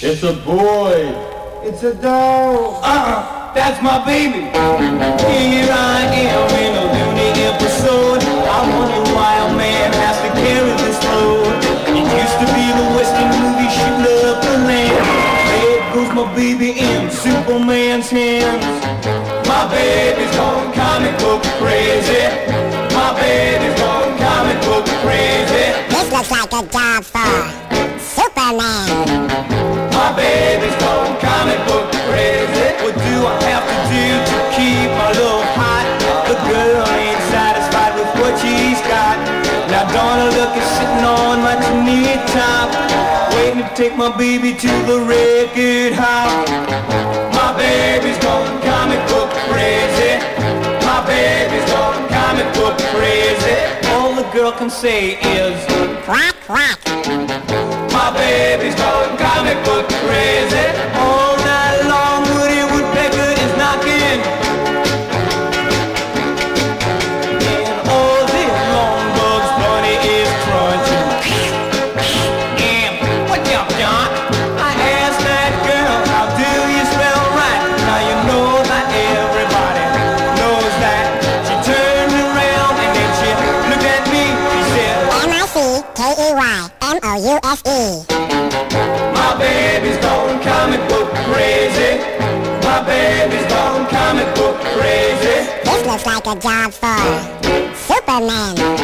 It's a boy. It's a doll. Uh-uh, that's my baby. Here I am in a loony episode. I wonder why a man has to carry this load. It used to be the Western movie shooting up the land. There goes my baby in Superman's hands. My baby's gone comic book crazy. My baby's gone comic book crazy. This looks like a job for Superman. She's got. Now Donald Duck is sitting on my chimney top, waiting to take my baby to the record hop. My baby's going comic book crazy. My baby's going comic book crazy. All the girl can say is. Quack, quack. My baby's going M-I-C-K-E-Y. M-O-U-S-E. My baby's gone comic book crazy. My baby's gone comic book crazy. This looks like a job for Superman.